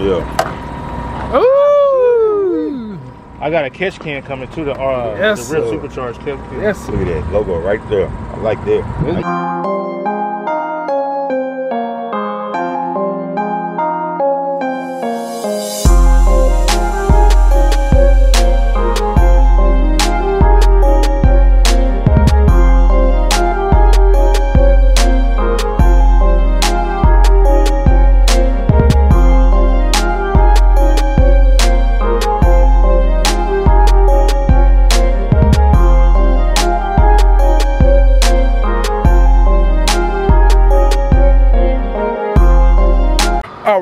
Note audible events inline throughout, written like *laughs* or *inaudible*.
Yeah. Ooh. I got a catch can coming to the uh Yes, the real sir. supercharged catch can. Yes. Look at that logo right there. I like that.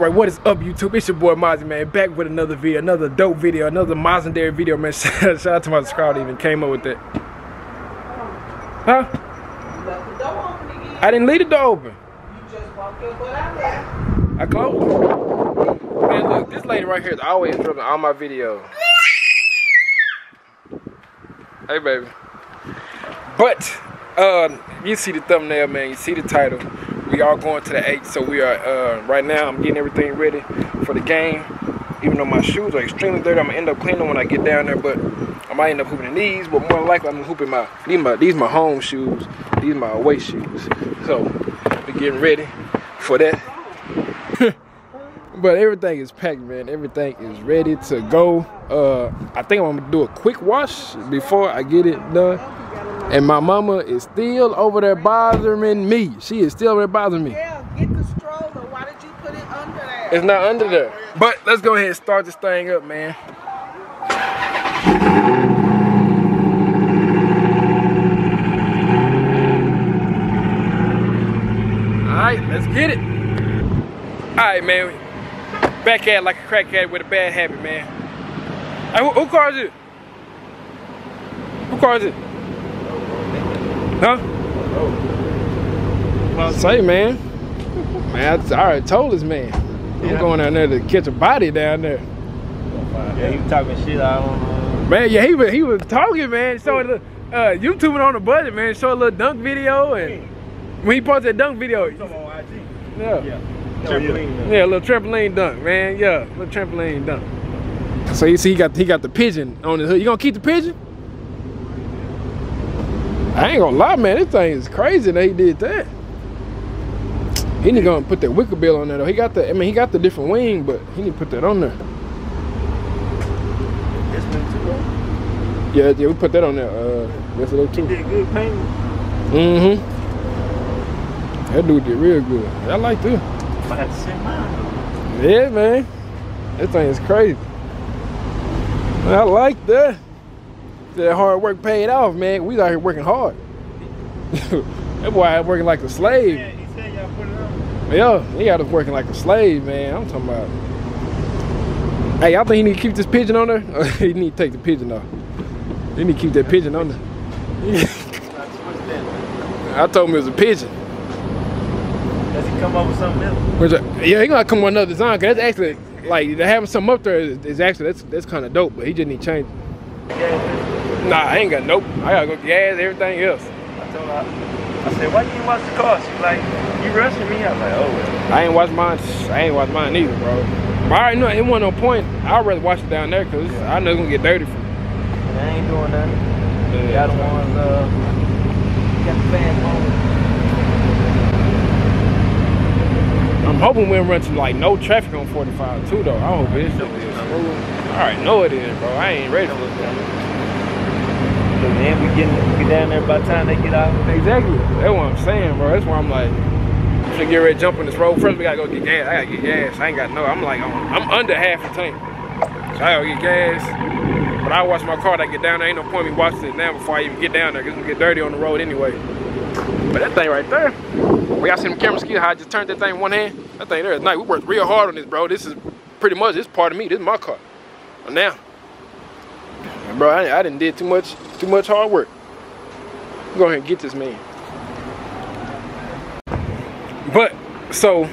What is up, YouTube? It's your boy Mazi, man. Back with another video, another dope video, another Mozendary video, man. *laughs* Shout out to my that even came up with it. Huh? I didn't leave the door open. I closed. Man, look, this lady right here is always interrupting all my videos. Hey, baby. But, uh, you see the thumbnail, man. You see the title. We are going to the 8, so we are, uh, right now, I'm getting everything ready for the game. Even though my shoes are extremely dirty, I'm to end up cleaning them when I get down there, but I might end up hooping in these, but more likely, I'm going to hoop my, these my, these my home shoes. These my away shoes. So, we're getting ready for that. *laughs* But everything is packed, man. Everything is ready to go. Uh, I think I'm gonna do a quick wash before I get it done. And my mama is still over there bothering me. She is still over there bothering me. Yeah, get the stroller. Why did you put it under there? It's not under there. But let's go ahead and start this thing up, man. Alright, let's get it. Alright, man. Back at like a crackhead with a bad habit, man. Hey, who, who car is it? Who car is it? Huh? Well, say, man. Man, I, I already told this man. I'm going down there to catch a body down there. Yeah, he was talking shit. I don't know. Man, yeah, he was he was talking, man. Showing the uh, YouTubing on the budget, man. Show a little dunk video, and when he posted that dunk video, on IG. yeah, Yeah. Trampoline. yeah, a little trampoline dunk, man. Yeah, little trampoline dunk. So you see, he got he got the pigeon on his hood. You gonna keep the pigeon? I ain't gonna lie, man. This thing is crazy that he did that. He need to go and put that wicker bill on there though. He got the, I mean, he got the different wing, but he need to put that on there. This one too. though. Yeah, yeah, we put that on there. Uh, yesterday He too. did good painting. Mm-hmm. That dude did real good. I like this. I had to send mine. Yeah, man. That thing is crazy. I like that. That hard work paid off, man. We out here working hard. *laughs* that boy out working like a slave. Yeah, he said y'all put it on. Yeah, he got us working like a slave, man. I'm talking about. Hey, y'all think he need to keep this pigeon on there? *laughs* He need to take the pigeon off? He need to keep that pigeon on there. Not too much that. I told him it was a pigeon. Does he come up with something else? Yeah, he gonna come with another design. Cause that's actually like having something up there is, is actually that's that's kind of dope. But he just need to change. Yeah, Nah, I ain't got nope. I gotta go gas, everything else. I told her. I said, why you watch the car? She like, you rushing me? I was like, oh well. I ain't watch mine. I ain't watch mine either, bro. But I already know it wasn't no point. I'd rather watch it down there because I know it's gonna get dirty from. I ain't doing nothing. You got the ones, uh, got the fast ones. I'm hoping we don't run to like no traffic on 45 too, though. I hope it is. All right, know it is, bro. I ain't ready to for this. Look, man, we getting we get down there by the time they get out. Exactly. That's what I'm saying, bro. That's why I'm like, should get ready to jump on this road. First, we gotta go get gas. I gotta get gas. I ain't got no. I'm like, I'm, I'm under half a tank. So I gotta get gas. But I wash my car. I get down there. Ain't no point me washing it now before I even get down there. Cause it's gonna get dirty on the road anyway. But that thing right there, we got some camera ski. How I just turned that thing one hand. That thing there is nice. We worked real hard on this, bro. This is pretty much this part of me. This is my car. Now, bro, I, I didn't did too much, too much hard work. Go ahead and get this man. But so,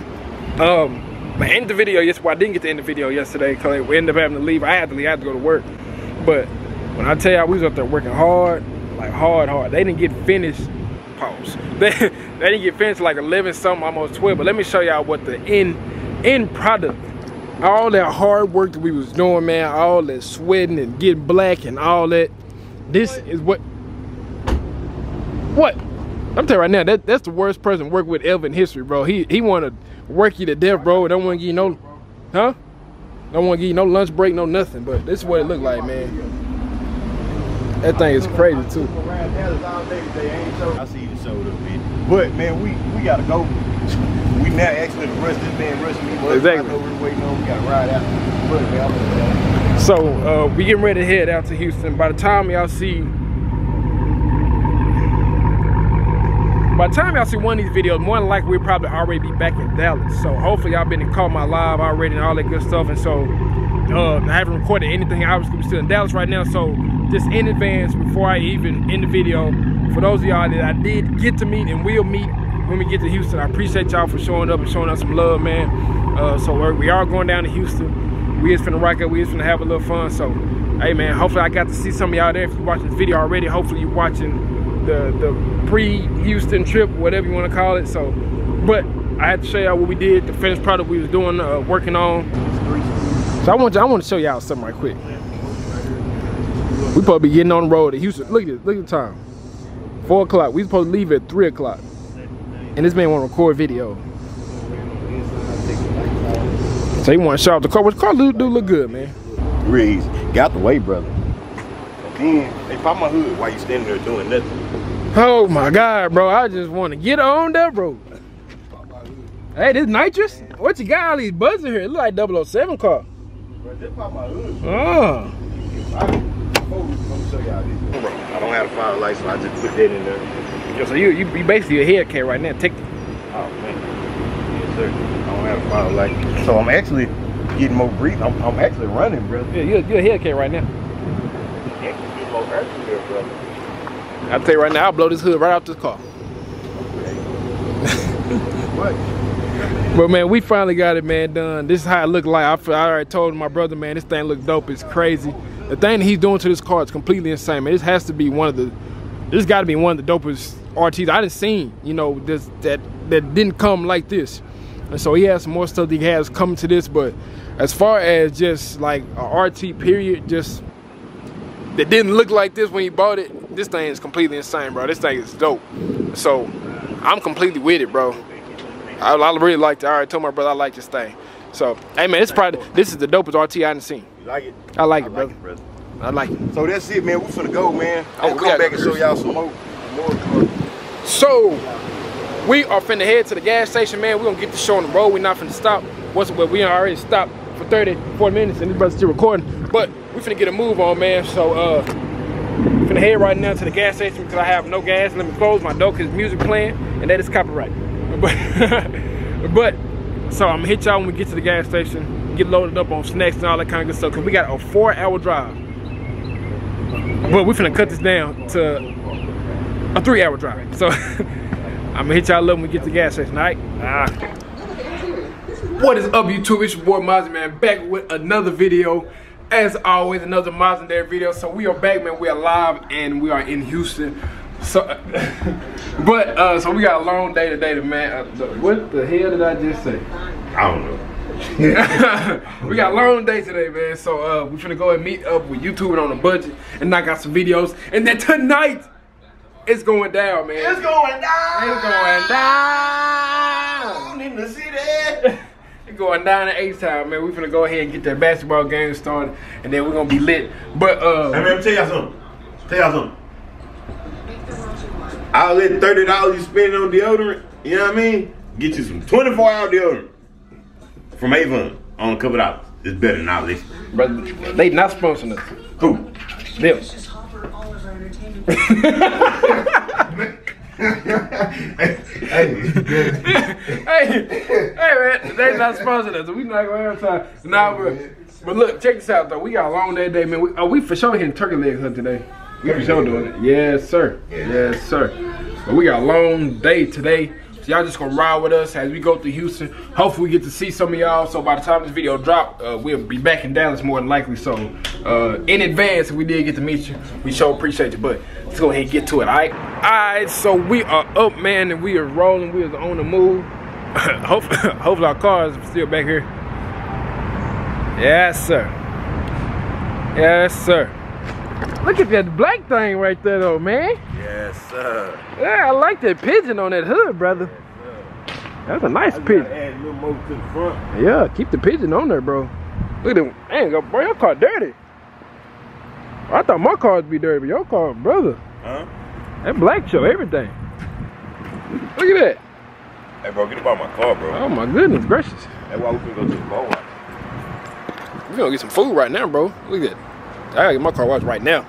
um, I ended the video. Yes, well, I didn't get to end the video yesterday because we ended up having to leave. I had to leave. I had to go to work. But when I tell y'all, we was up there working hard, like hard, hard. They didn't get finished. Pause. *laughs* They, they didn't get finished like 11 something, almost 12. But let me show y'all what the end end product all that hard work that we was doing, man, all that sweating and getting black and all that. This is what. What? I'm telling you right now, that that's the worst person to work with ever in history, bro. He he want to work you to death, bro. Don't want to give you no, huh? Don't want to give you no lunch break, no nothing. But this is what it look like, man. That thing is crazy too. Around Dallas all day today, I ain't showed. I see you the show up, man. But man, we we gotta go. *laughs* we now actually rush this man rushing me. But Exactly. I know we're waiting on. We gotta ride out. But man, I'm So uh, we getting ready to head out to Houston. By the time y'all see, by the time y'all see one of these videos, more than likely we'll probably already be back in Dallas. So hopefully y'all been and caught my live already and all that good stuff. And so uh, I haven't recorded anything. Obviously, we're still in Dallas right now. So just in advance, before I even end the video, for those of y'all that I did get to meet and will meet when we get to Houston, I appreciate y'all for showing up and showing us some love, man. Uh, so we are going down to Houston. We is finna rock it. We is finna have a little fun. So, hey, man, hopefully I got to see some of y'all there. If you're watching this video already, hopefully you're watching the the pre-Houston trip, whatever you want to call it. So, but I had to show y'all what we did, the finished product we was doing, uh, working on. So I want I want to show y'all something right quick. We probably be getting on the road to Houston. Look at this, look at the time. Four o'clock. We supposed to leave at three o'clock. And this man want to record video. So he want to show off the car. Which car do, do look good, man. real easy. Got the way, brother. Then they pop my hood while you standing there doing nothing. Oh my God, bro. I just want to get on that road. Hey, this nitrous? What you got all these buds in here? It look like 007 car. Bro, just pop my hood. Oh. I, before we- let me show y'all this. Bro, I don't have a fire light, so I just put that in there. So you, you, you basically a Hellcat right now. Take It. Oh man. Yes, sir. I don't have a fire light. So I'm actually getting more breathe. I'm, I'm actually running, brother. yeah, you're, you're a Hellcat right now. Actually get more air through there, brother. I'll tell you right now, I'll blow this hood right out this car. *laughs* What? But man, we finally got it, man, done. This is how it looked like. I, I already told my brother, man, this thing look dope. It's crazy. The thing that he's doing to this car is completely insane, man. This has to be one of the, this got to be one of the dopest RTs I didn't seen. You know, this that that didn't come like this. And so he has some more stuff that he has coming to this. But as far as just like a RT period, just that didn't look like this when he bought it. This thing is completely insane, bro. This thing is dope. So I'm completely with it, bro. I, I really liked it. I already told my brother I like this thing. So, hey man, it's probably this is the dopest RT I done seen. You like it? I like it, I brother. like it, brother. I like it. So that's it, man. We're finna go, man. Oh, I'll come back and show y'all some more. More. So we are finna head to the gas station, man. We're gonna get the show on the road. We're not finna stop. What's well, we already stopped for 30, 40 minutes and this brother's still recording. But we finna get a move on, man. So uh finna head right now to the gas station because I have no gas. Let me close my door because music playing and that is copyright. *laughs* But but so I'm gonna hit y'all when we get to the gas station, get loaded up on snacks and all that kind of good stuff. Cause we got a four hour drive. But we finna cut this down to a three hour drive. So *laughs* I'm gonna hit y'all up when we get to the gas station, alright? Ah. What is up YouTube? It's your boy Mazi man back with another video. As always, another Mozzie Dare video. So we are back, man. We are live and we are in Houston. So, *laughs* but uh, so we got a long day today, man. Uh, what the hell did I just say? I don't know. *laughs* we got a long day today, man. So uh, we're gonna go and meet up with YouTube on a budget and knock out some videos. And then tonight, it's going down, man. It's going down. It's going down. in the city. It's going down at eight time, man. We're gonna go ahead and get that basketball game started, and then we're gonna be lit. But Hey, uh, man, let me tell y'all something. Tell y'all something. I'll let thirty dollars you spend on deodorant. You know what I mean? Get you some twenty-four hour deodorant from Avon on a couple dollars. It's better than all this. brother, they not sponsoring us. Who? Them. Hey, hey, hey, man, they not sponsoring us. We not gonna have time. Nah, but but look, check this out though. We got a long day today, man. We, oh, we for sure hitting Turkey Legs Hut today. We for sure doing it. Yes, sir. Yes, sir. But we got a long day today. So y'all just gonna ride with us as we go through Houston. Hopefully we get to see some of y'all. So by the time this video drop, uh, we'll be back in Dallas more than likely. So uh, in advance, if we did get to meet you, we sure appreciate you. But let's go ahead and get to it, all right? All right, so we are up, man, and we are rolling. We are on the move. *coughs* Hope, *coughs* hopefully our car is still back here. Yes, sir. Yes, sir. Look at that black thing right there, though, man. Yes, sir. Yeah, I like that pigeon on that hood, brother. That's a nice pigeon. Add a little more to the front. Yeah, keep the pigeon on there, bro. Look at them. Dang, go, bro, your car dirty. I thought my car would be dirty, but your car, brother. Huh? That black show everything. Look at that. Hey, bro, get about my car, bro. Oh my goodness gracious. That's why we can go to the bar. We're gonna get some food right now, bro. Look at that. I gotta get my car washed right now.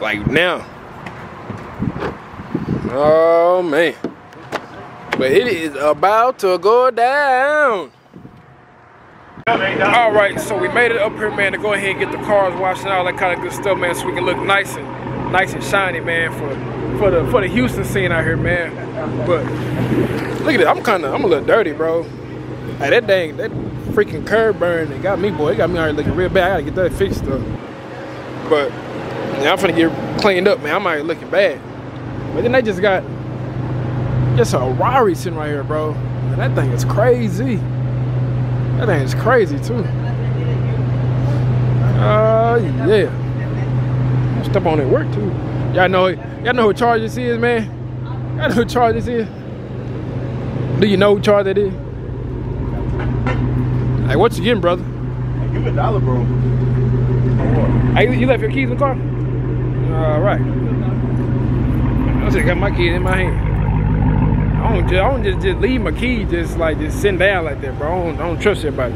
Like now. Oh man. But it is about to go down. All right, so we made it up here, man, to go ahead and get the cars washed and all that kind of good stuff, man, so we can look nice and nice and shiny, man, for for the for the Houston scene out here, man. But look at it, I'm kind of I'm a little dirty, bro. Hey, that dang, that freaking curb burn, it got me, boy. It got me here looking real bad. I gotta get that fixed up. But I'm finna get cleaned up, man. I'm here looking bad. But then they just got just a Rari sitting right here, bro. And that thing is crazy. That thing is crazy too. Oh yeah. Step on it work too. Y'all know y'all know who charge this is, man? Y'all know who charge this is? Do you know who charge that is? Hey, what you getting, brother? Give me a dollar, bro. Hey, you left your keys in the car? All right. I just got my keys in my hand. I don't just, I don't just, just leave my keys just like just sitting down like that, bro. I don't, I don't trust everybody.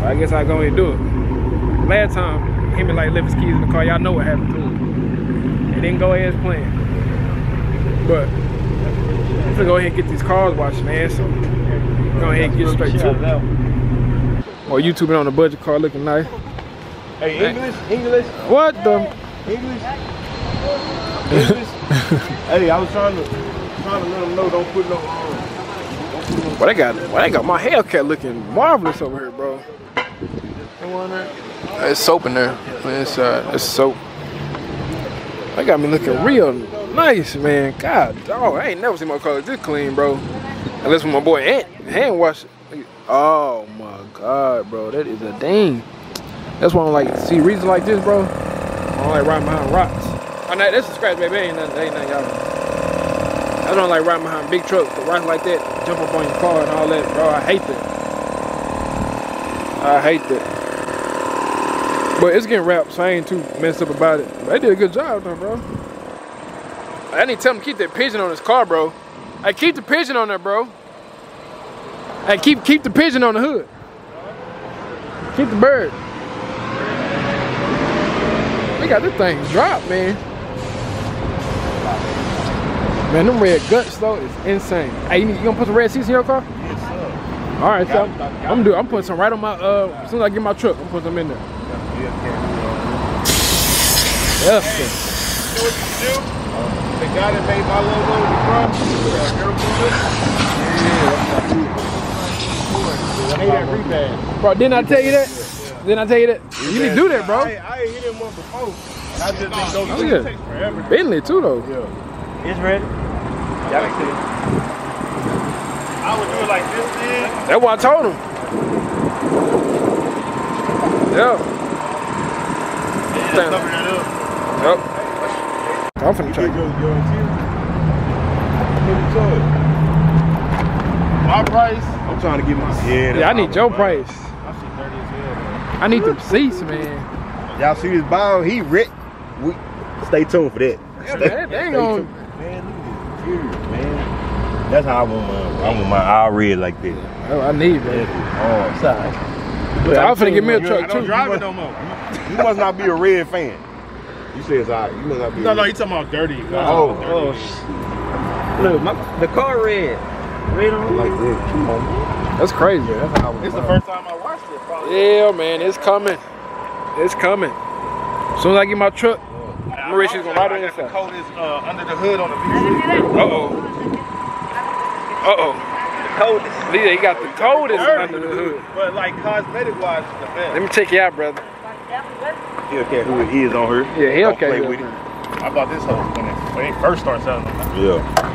But I guess I go ahead and do it. Last time, him and like left his keys in the car. Y'all know what happened to him. It didn't go as planned. But I'm gonna go ahead and get these cars washed, man. So go ahead and get straight to it. Or YouTubing on the budget car looking nice. Hey, English, English, What the? English, English. *laughs* hey, I was trying to trying to let them know don't put no. Well, they got, well, they got my haircut looking marvelous over here, bro. It's soap in there. It's uh, it's soap. They got me looking real nice, man. God, dog, I ain't never seen my car this clean, bro. Unless when my boy Ant hand wash it. Oh my God, bro, that is a dang. That's why I don't like see reasons like this, bro. I don't like riding behind rocks. Oh, no, that's a scratch, baby. Ain't nothing, ain't nothing, y'all. I don't like riding behind big trucks, the rocks like that, jump up on your car and all that, bro. I hate that. I hate that. But it's getting wrapped, so I ain't too messed up about it. But they did a good job though, bro. I need to tell them to keep that pigeon on his car, bro. I keep the pigeon on there, bro. Hey, keep keep the pigeon on the hood. Keep the bird. We got this thing dropped, man. Man, them red guts though is insane. Hey, you, you gonna put some red seats in your car? yes, sir. All right, so I'm, I'm gonna do. I'm putting some right on my. Uh, as soon as I get my truck, I'm putting some in there. Yes, sir. You know what you do? The guy that made my logo in the front, Girl I hate that rebad. Bro, didn't I tell you that? Didn't I tell you that? You need to do that, bro. I, I ain't hit him one before. I just didn't go Oh, through. yeah. It takes forever. Bentley too, though. Yeah. It's ready. Y'all can see it. I would do it like this, then. That's what I told him. Yeah. and Damn. cover that up. Yep. I'm finna You try. get your, your interior. Give it to it. My price. I'm trying to get my. Yeah, Yeah, I need your price. I see 30 as hell, man. I need them seats, man. Y'all see this ball? He Rick. We stay tuned for that. Yeah, man, they ain't gonna- Man, look at this interior, man. That's how I want my I want mine all red like this. Oh, I need, man. Oh, sorry. I'm finna get me a truck, I don't too. drive it no more. You must not be a red fan. You say it's all right. You must not be. No, a no, you talking about dirty. Oh, Oh, sh- Look, my, the car red. Red on like that. Come on. That's crazy. That's how I want It's the first time I watched it. Probably. Yeah, man, it's coming. It's coming. As soon as I get my truck, I'm rich. She's gonna ride on I got the inside. coat is uh, under the hood on the V6. Uh oh. Uh oh. coldest. Leah, he got the coldest under the hood. But like cosmetic wise, it's the best. Let me take you out, brother. He don't care who it is on her. Yeah, he Don't okay. play with with it. it. I bought this hoe when it, when it first started selling them. Yeah.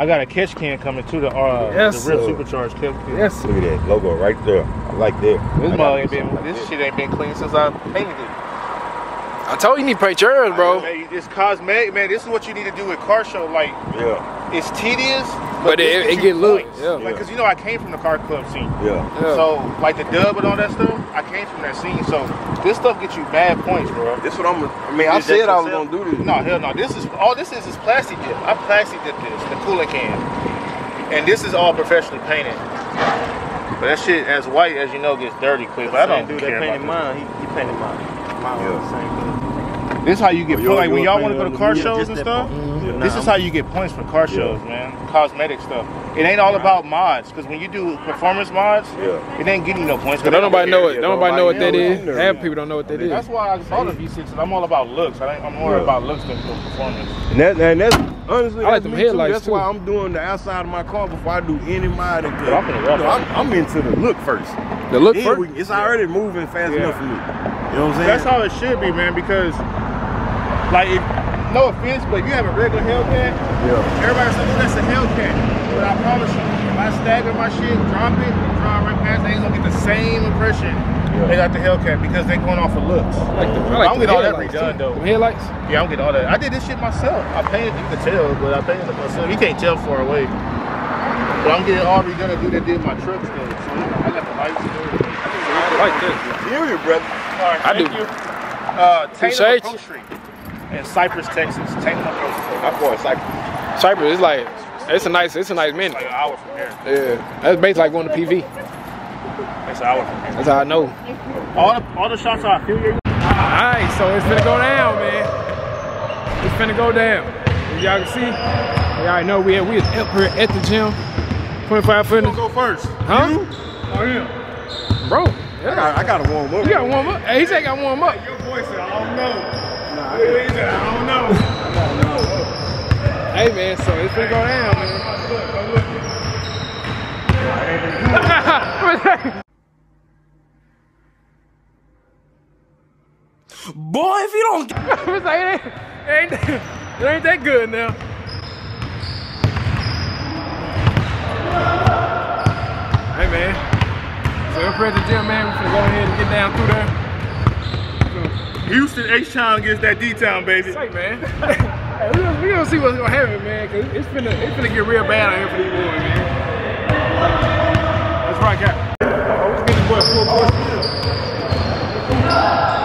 Ooh. I I got a catch can coming to the uh Yes, the real sir. supercharged catch can. Yes. Look at that logo right there. I like that. This mug ain't been like this that. shit ain't been clean since I painted it. I told you, you need to paint yours, bro. Man, it's cosmetic, man. This is what you need to do with car show. Like Yeah, it's tedious, But this it- gets it get looked, yeah. Like, cause you know I came from the car club scene. yeah. Yeah. So like the dub and all that stuff, I came from that scene. So this stuff gets you bad points, bro. This what I'm. I mean, I said I was yourself? gonna do this. No, hell no. This is all this is is plastic dip. I plastic dip this, the coolant can. And this is all professionally painted. But that shit as white as you know gets dirty quick. But I don't do care that painted about mine. He, he painted mine. Mine was the same color. This is how you get Oh, points. Like when y'all want to go to car shows and that stuff. part. Yeah, This nah, is how you get points for car shows, man. Cosmetic stuff. It ain't all about mods, because when you do performance mods, Yeah. it ain't getting you no points. 'cause Don't nobody know it. Don't nobody know what that nobody is. Half people don't know what that is. That's why I saw the V6. I'm all about looks. I ain't, I'm more Yeah. about looks than performance. And, that, and that's honestly, I like that's them me too. That's too. why I'm doing the outside of my car before I do any modding. 'cause, But I'm you know. I'm, I'm into the look first. The look Then first. we- it's already moving fast Yeah. enough for me. You know what I'm saying? That's how it should be, man. Because, like, if, no offense, but if you have a regular Hellcat, Yeah. everybody says, "Oh, that's a Hellcat." But I promise you, if I stagger my shit, drop it, and drive right past, they ain't gonna get the same impression they got the Hellcat because they going off of looks. I like the, I I'm like the getting all that redone, too. though. Them headlights. Yeah, I'm getting all that. I did this shit myself. I painted, you can tell, but I painted it myself. You can't tell far away. But I'm getting all redone to do that did my truck stuff. So I got the lights and everything. I like this. Interior, brother. All right, I thank do. you. Uh, Two Tatum? Upholstery in Cypress, Texas. Tatum Upholstery. I call it cycle. Cypress, it's like, it's a nice, it's a nice It's minute. like an hour from here. Yeah, that's basically like going to PV. It's an hour from here. That's how I know. All the all the shots are affiliated. Alright, so it's gonna go down, man. It's gonna go down. Y'all can see, Y'all know we we is up here at the gym. 25 fitness. Go first. Huh? Oh yeah. Bro, I yeah. got, I got to warm up. You gotta warm up. Hey, he said I gotta warm up. Your boy said, I don't know. Hey man, so it's finna go down, man. Boy, if you don't *laughs* it's like, it ain't, it ain't, it ain't that good now. Hey man, so we're at the gym, man. We're finna go ahead and get down through there. Houston H Town gets that D Town, baby. Say, man. *laughs* hey, we gonna, gonna see what's gonna happen, man. Cause it's finna get real bad out here for these boys, man. That's right, Cap. Oh,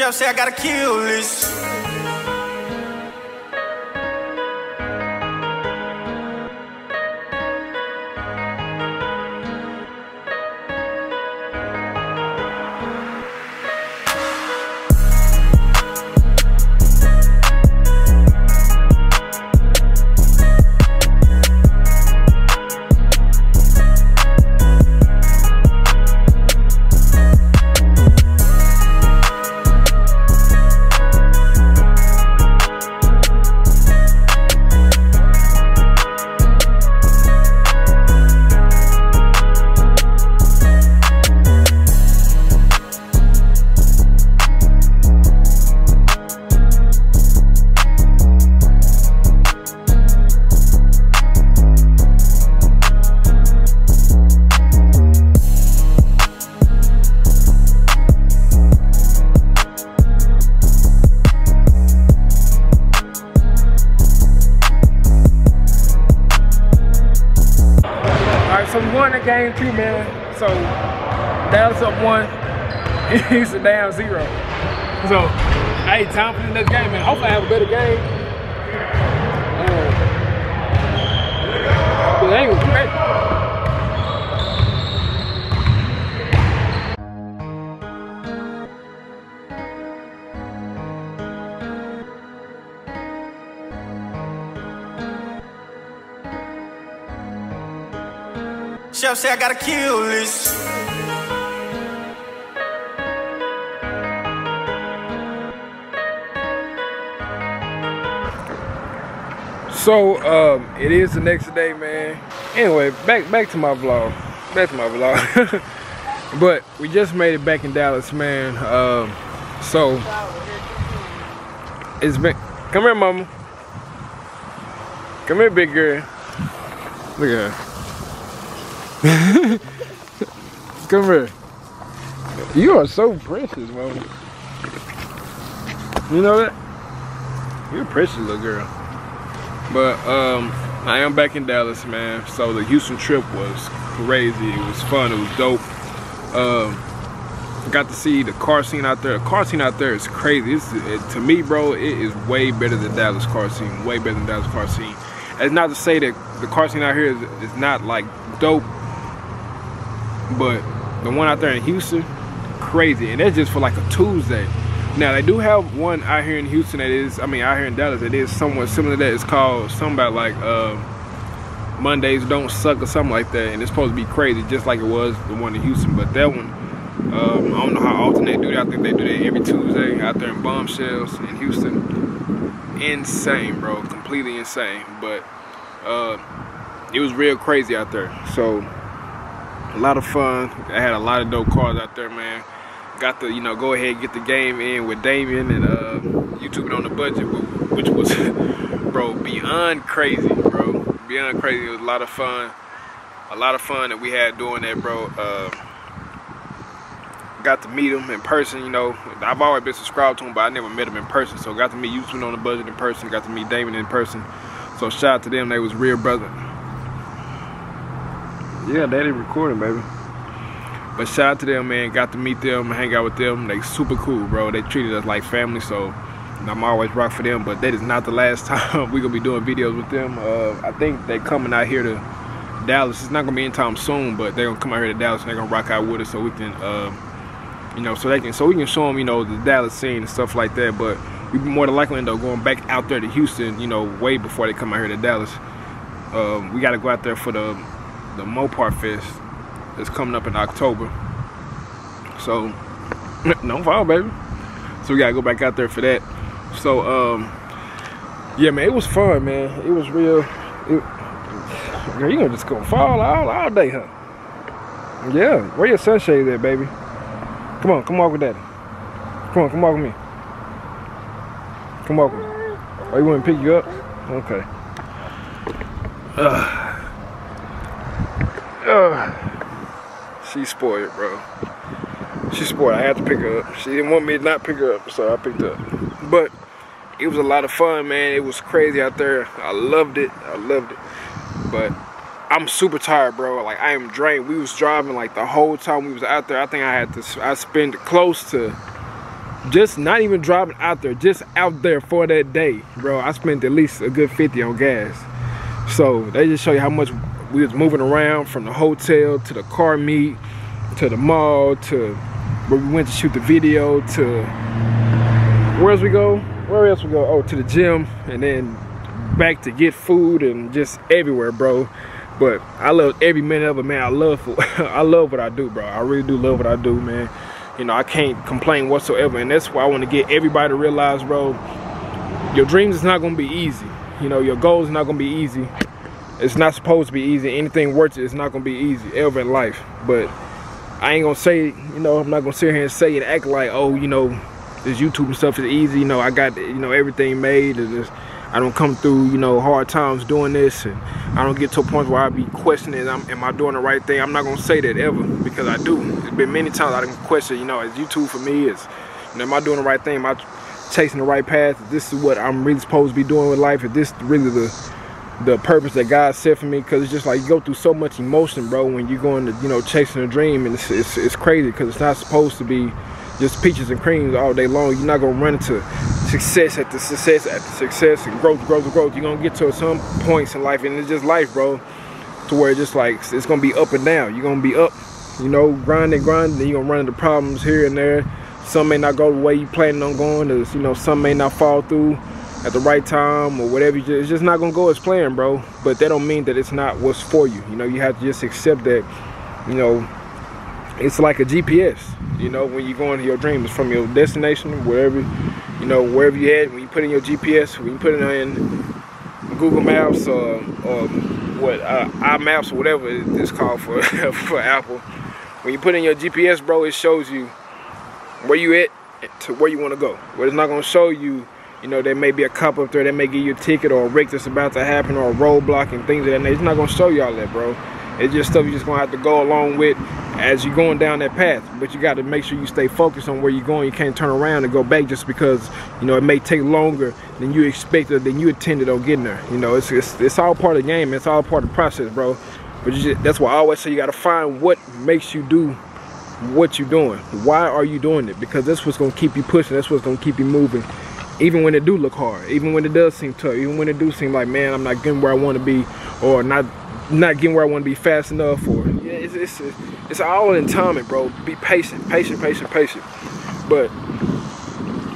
Chef say I gotta kill this. Chef say I gotta kill this. So um, it is the next day, man. Anyway, back back to my vlog. Back to my vlog. *laughs* but we just made it back in Dallas, man. Um, so it's been. Come here, mama. Come here, big girl. Look at her. Come here. You are so precious, mama. You know that? You're a precious little girl. But um, I am back in Dallas, man. So the Houston trip was crazy. It was fun. It was dope. Um, got to see the car scene out there. The car scene out there is crazy. It, to me, bro, it is way better than Dallas car scene. Way better than Dallas car scene. It's not to say that the car scene out here is, is not like dope, but the one out there in Houston, crazy. And that's just for like a Tuesday. Now they do have one out here in Houston that is, I mean out here in Dallas that is somewhat similar to that. It's called something about like uh, Mondays don't suck or something like that. And it's supposed to be crazy just like it was the one in Houston. But that one, um, I don't know how often they do that. I think they do that every Tuesday out there in Bombshells in Houston. Insane, bro. Completely insane. But uh, it was real crazy out there. So a lot of fun. I had a lot of dope cars out there, man got to you know go ahead and get the game in with Damien and uh, YouTube on the budget, which was *laughs* bro beyond crazy, bro, beyond crazy. It was a lot of fun, a lot of fun that we had doing that, bro. Uh, got to meet him in person, you know. I've always been subscribed to him, but I never met him in person. So got to meet YouTube on the budget in person. Got to meet Damien in person. So shout out to them. They was real brother. Yeah, daddy recording, baby. But shout out to them, man. Got to meet them, hang out with them. They super cool, bro. They treated us like family, so I'm always rock for them. But that is not the last *laughs* time we're gonna be doing videos with them. Uh, I think they coming out here to Dallas. It's not gonna be anytime soon, but they're gonna come out here to Dallas and they're gonna rock out with us so we can, uh, you know, so they can, so we can show them, you know, the Dallas scene and stuff like that. But we more than likely end up going back out there to Houston, you know, way before they come out here to Dallas. Um, we got to go out there for the the Mopar Fest that's coming up in October. So, *laughs* no fall, baby. So we gotta go back out there for that. So, um, yeah, man, it was fun, man. It was real. It, girl, you gonna just go fall all, all day, huh? Yeah, where your sunshade at, baby? Come on, come walk with daddy. Come on, come walk with me. Come walk with me. Oh, you to pick you up? Okay. Uh, uh, she's spoiled, bro. She spoiled. I had to pick her up. She didn't want me to not pick her up, so I picked her up. But it was a lot of fun, man. It was crazy out there. I loved it. I loved it. But I'm super tired, bro. Like I am drained. We was driving like the whole time we was out there. I think I had to. I spent close to just not even driving out there, just out there for that day, bro. I spent at least a good 50 on gas. So they just show you how much we was moving around from the hotel to the car meet to the mall to where we went to shoot the video to where else we go? Where else we go? Oh, to the gym and then back to get food and just everywhere, bro. But I love every minute of it, man. I love *laughs* I love what I do, bro. I really do love what I do, man. You know, I can't complain whatsoever, and that's why I want to get everybody to realize, bro. Your dreams is not gonna be easy. You know, your goals is not gonna be easy. It's not supposed to be easy. Anything worth it, it is not gonna be easy ever in life. But I ain't gonna say, you know, I'm not gonna sit here and say and act like, oh, you know, this YouTube and stuff is easy. You know, I got, you know, everything made and this, I don't come through, you know, hard times doing this and I don't get to a point where I be questioning, am am I doing the right thing? I'm not gonna say that ever because I do. It's been many times I didn't question, you know, as YouTube for me is, you know, am I doing the right thing? Am I chasing the right path? If this is what I'm really supposed to be doing with life? Is this really the the purpose that God set for me? Because it's just like you go through so much emotion, bro, when you're going to, you know, chasing a dream and it's, it's, it's crazy because it's not supposed to be just peaches and creams all day long. You're not gonna run into success the success the success and growth, growth, growth. You're gonna get to some points in life, and it's just life, bro. To where it's just like it's gonna be up and down. You're gonna be up, you know, grinding, grinding. Then you're gonna run into problems here and there. Some may not go the way you planning on going. There's, you know, some may not fall through at the right time or whatever. It's just not gonna go as planned, bro. But that don't mean that it's not what's for you. You know, you have to just accept that. You know, it's like a GPS. You know, when you're going to your dreams from your destination, wherever, you know, wherever you at, when you put in your GPS, when you put it in, Google Maps or, or what uh, iMaps or whatever it's called for *laughs* for Apple. When you put in your GPS, bro, it shows you where you at to where you want to go. But it's not gonna show you, you know, there may be a cop up there that may give you a ticket or a wreck that's about to happen or a roadblock and things of that nature. It's not gonna show you all that, bro. It's just stuff you're just gonna have to go along with as you're going down that path. But you got to make sure you stay focused on where you're going. You can't turn around and go back just because you know it may take longer than you expected, than you intended on getting there. You know, it's it's, it's all part of the game. It's all part of the process, bro. But just, that's why I always say you got to find what makes you do what you're doing. Why are you doing it? Because that's what's gonna keep you pushing. That's what's gonna keep you moving. Even when it do look hard, even when it does seem tough, even when it do seem like, man, I'm not getting where I want to be, or not not getting where I want to be fast enough, or yeah, it's it's it's all in timing, bro. Be patient, patient, patient, patient. But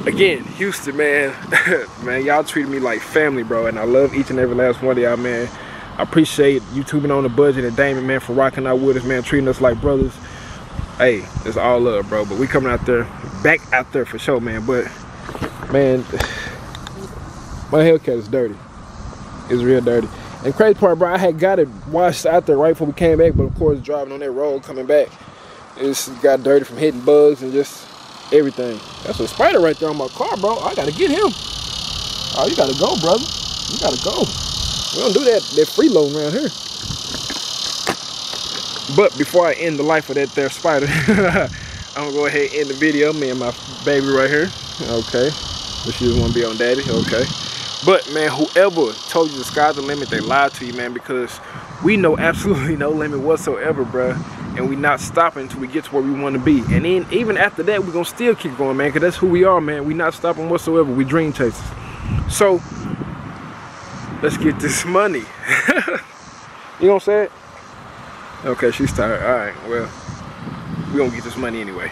again, Houston, man, *laughs* man, y'all treated me like family, bro, and I love each and every last one of y'all, man. I appreciate YouTubing on the budget and Damien, man, for rocking out with us, man, treating us like brothers hey, it's all love, bro. But we coming out there, back out there for sure, man. But man, *sighs* my Hellcat is dirty. It's real dirty. And crazy part, bro, I had got it washed out there right before we came back, but of course, driving on that road coming back, it's got dirty from hitting bugs and just everything. That's a spider right there on my car, bro. I gotta get him. Oh, you gotta go, brother. You gotta go. We don't do that that freeload around here. But before I end the life of that there spider, *laughs* I'm gonna go ahead and end the video. Me and my baby right here. Okay. But she just wanna be on daddy. Okay. But man, whoever told you the sky's the limit, they lied to you, man, because we know *laughs* absolutely no limit whatsoever, bruh. And we not stopping until we get to where we want to be. And then even after that, we're gonna still keep going, man, because that's who we are, man. We not stopping whatsoever. We dream chasers. So let's get this *laughs* money. *laughs* you know what I'm saying? Okay, she's tired. All right, well, we gonna get this money anyway.